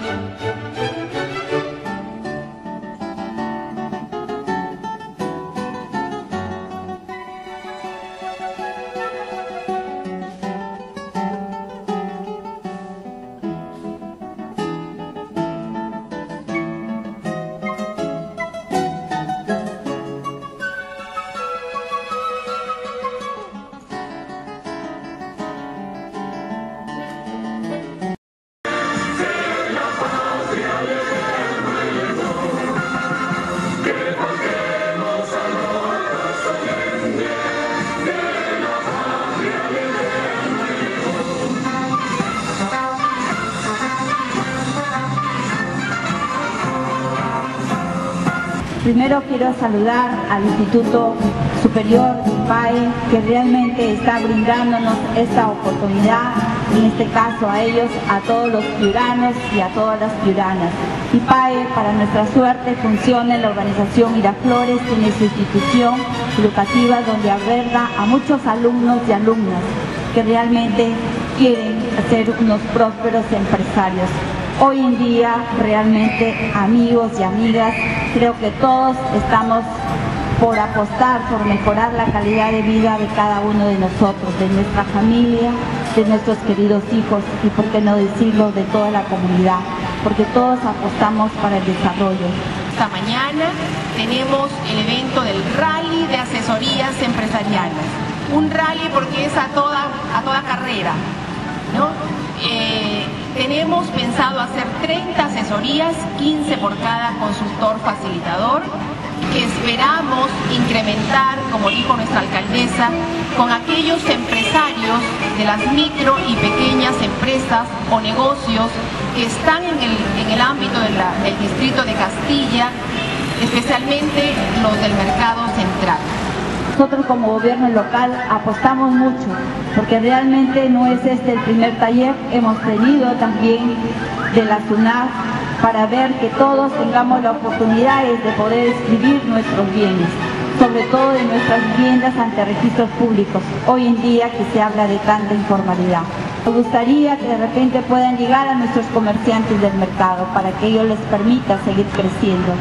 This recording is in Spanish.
Música Primero quiero saludar al Instituto Superior PAE que realmente está brindándonos esta oportunidad, en este caso a ellos, a todos los ciudadanos y a todas las ciudadanas. PAE, para nuestra suerte, funciona en la organización Miraflores, tiene su institución educativa donde alberga a muchos alumnos y alumnas que realmente quieren ser unos prósperos empresarios. Hoy en día, realmente, amigos y amigas, creo que todos estamos por apostar, por mejorar la calidad de vida de cada uno de nosotros, de nuestra familia, de nuestros queridos hijos y, por qué no decirlo, de toda la comunidad, porque todos apostamos para el desarrollo. Esta mañana tenemos el evento del rally de asesorías empresariales. Un rally porque es a toda, a toda carrera, ¿no? Eh, tenemos pensado hacer 30 asesorías, 15 por cada consultor facilitador, que esperamos incrementar, como dijo nuestra alcaldesa, con aquellos empresarios de las micro y pequeñas empresas o negocios que están en el, ámbito del distrito de Castilla, especialmente los del mercado central nosotros como gobierno local apostamos mucho, porque realmente no es este el primer taller, hemos tenido también de la SUNAF para ver que todos tengamos la oportunidad de poder escribir nuestros bienes, sobre todo de nuestras viviendas ante registros públicos, hoy en día que se habla de tanta informalidad. Nos gustaría que de repente puedan llegar a nuestros comerciantes del mercado para que ellos les permita seguir creciendo.